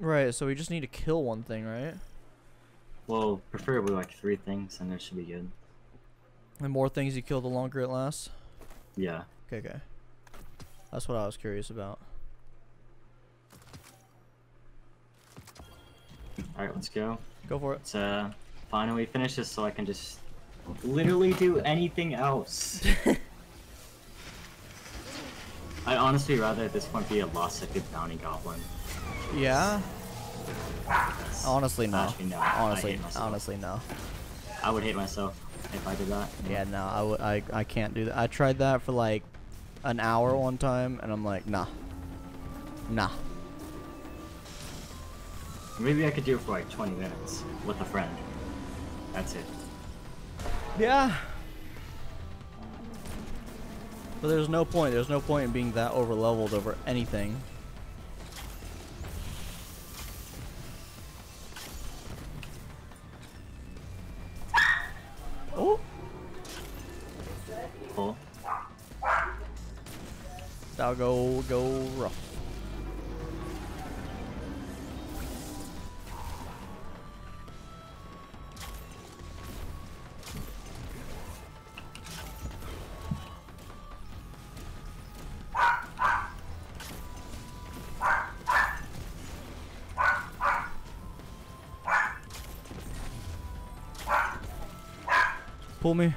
Right, so we just need to kill one thing, right? Well, preferably like three things, and it should be good. The more things you kill, the longer it lasts. Yeah. Okay, okay. That's what I was curious about. Alright, let's go. Go for it. Let's uh, finally finish this so I can just literally do anything else. I'd honestly rather at this point be a lost sector bounty goblin. Yeah. Honestly, no. Actually, no. Honestly, honestly, no. I would hate myself if I did that. Yeah, no. I would. I. I can't do that. I tried that for like an hour one time, and I'm like, nah. Nah. Maybe I could do it for like 20 minutes with a friend. That's it. Yeah. But there's no point. There's no point in being that over leveled over anything. That'll go go rough. Pull me.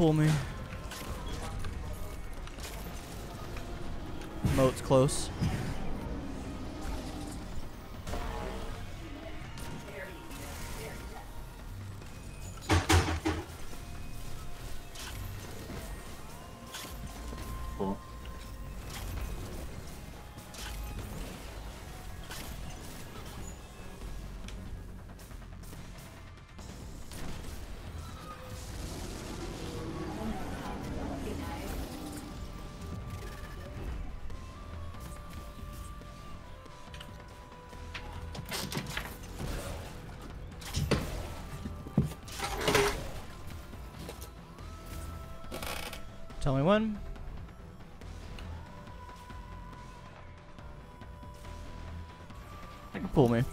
Pull me. Moat's close. Tell me when. Pull me.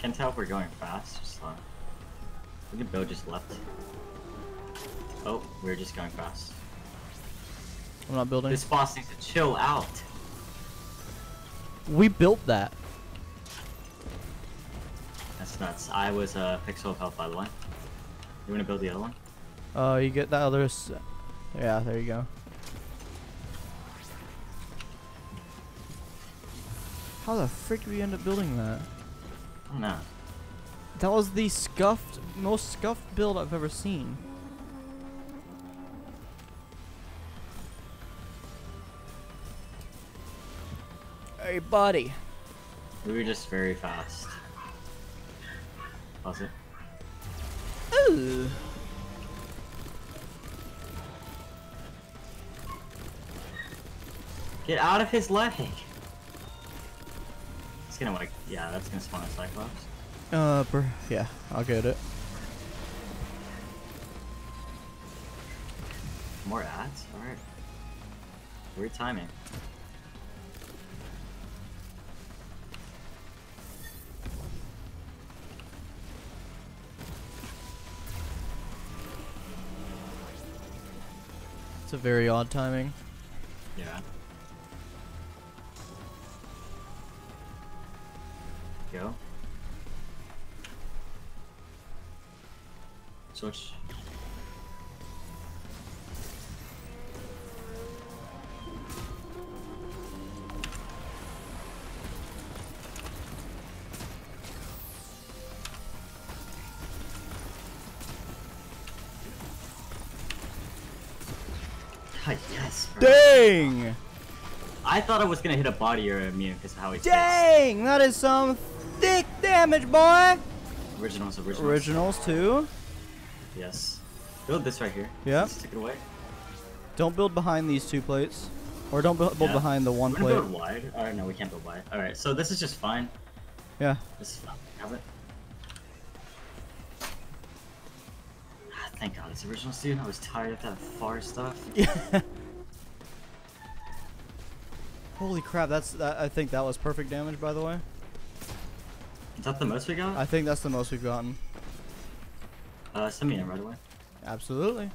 Can't tell if we're going fast. Just uh, we could Bill just left. Oh, we're just going fast. I'm not building. This boss needs to chill out. we built that. That's nuts. I was a uh, pixel of health, by the way. You wanna build the other one? Uh, you get that other. S yeah, there you go. How the frick did we end up building that? I don't know. That was the scuffed, most scuffed build I've ever seen. Hey, buddy. We were just very fast. Was it? Ooh. Get out of his leg! It's gonna like, yeah, that's gonna spawn a Cyclops. Uh, per yeah, I'll get it. More ads? Alright. Weird timing. It's a very odd timing. Yeah. Go. Switch. Yes. bro. Dang! I thought I was gonna hit a body or a mirror because of how he Dang! That is some thick damage, boy! Originals, originals. Originals too. Yes. Build this right here. Yeah. Take it away. Don't build behind these two plates. Or don't build Yeah. behind the one plate. build wide. Alright, no, we can't build wide. Alright, so this is just fine. Yeah. This is fine. Have it. Thank God it's original student. I was tired of that far stuff. Yeah. Holy crap, that's that, I think that was perfect damage by the way. Is that the most we got? I think that's the most we've gotten. Uh, send me in right away. Absolutely.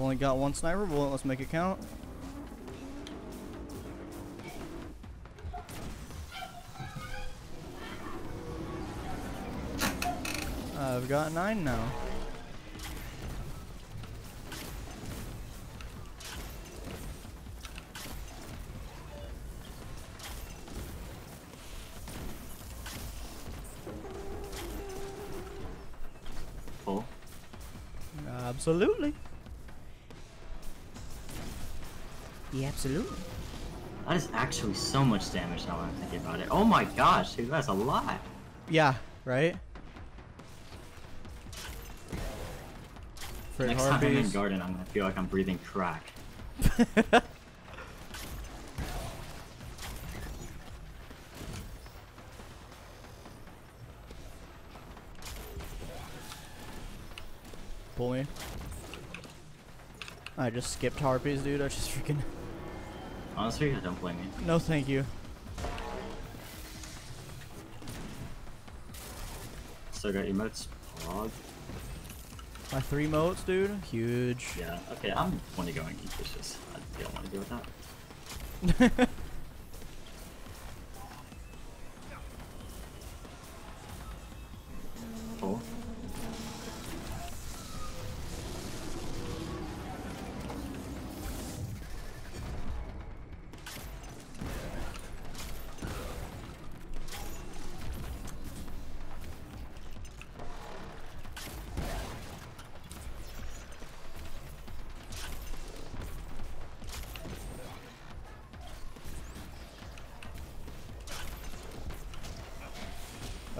Only got one sniper bullet, let's make it count. I've got nine now. Absolutely. Yeah, absolutely. That is actually so much damage now I'm thinking about it. Oh my gosh, dude, that's a lot. Yeah, right? Next time I'm in garden, I'm gonna feel like I'm breathing crack. Pull me. I just skipped harpies, dude. I just freaking. Honestly, I don't blame you. No, thank you. Still got emotes. Pog. My three motes, dude. Huge. Yeah, okay, I'm only going Inquisitions. I don't want to deal with that.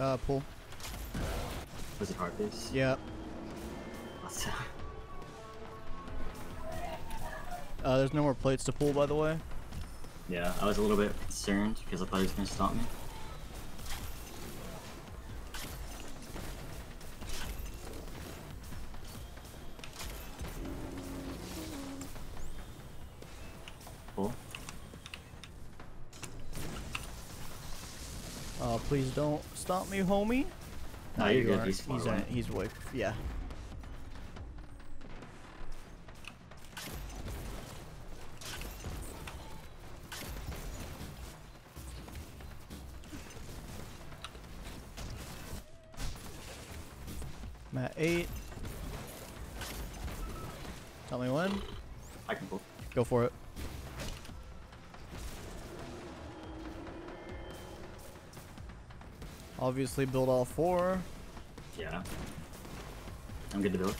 uh, pull. Was it Harpies? Yep. What's Uh, there's no more plates to pull, by the way. Yeah, I was a little bit concerned because I thought he was gonna stop me. Please don't stop me, homie. No, you're you good. aren't. He's he's, uh, he's way. Yeah. I'm at eight. Tell me when. I can pull. Go for it. Obviously, build all four. Yeah. I'm good to build.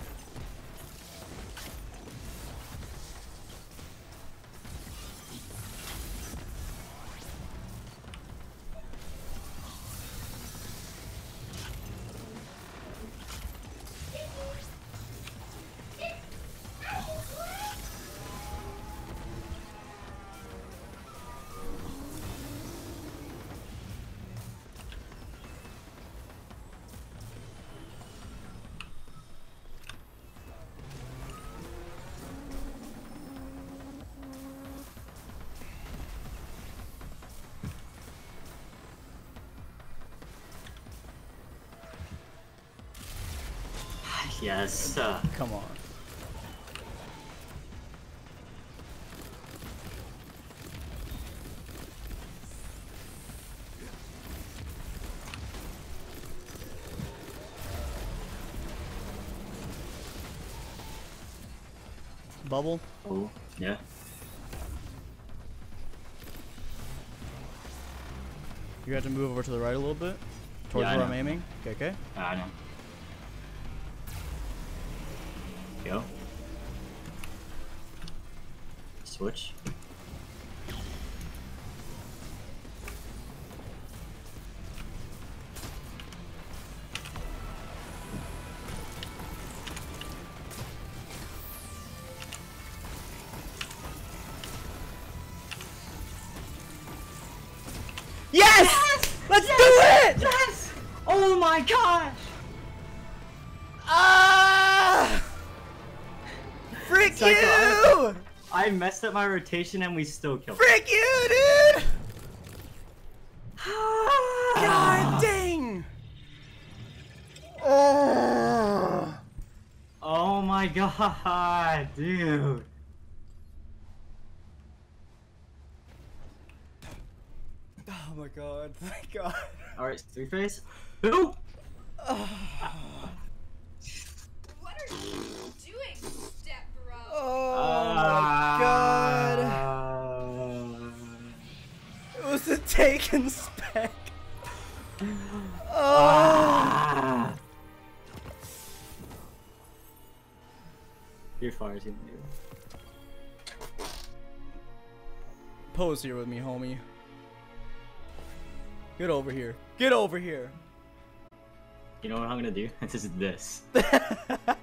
Yes. Come on. Bubble? Oh, yeah. You have to move over to the right a little bit? Towards yeah, where I'm aiming? Okay, okay. I know. Switch. Yes! Let's do it! Yes! Oh my gosh! Ah! Frick SyCO, you! I messed up my rotation and we still killed. Frick you, dude! God ah. dang! Oh. Oh my god, dude. Oh my god, thank god. Alright, three phase. Boom! What are you doing, step bro? Oh my god. god. It was a taken spec. Oh. Ah. You're far too new. Pose here with me, homie. Get over here. Get over here. You know what I'm gonna do? This is this.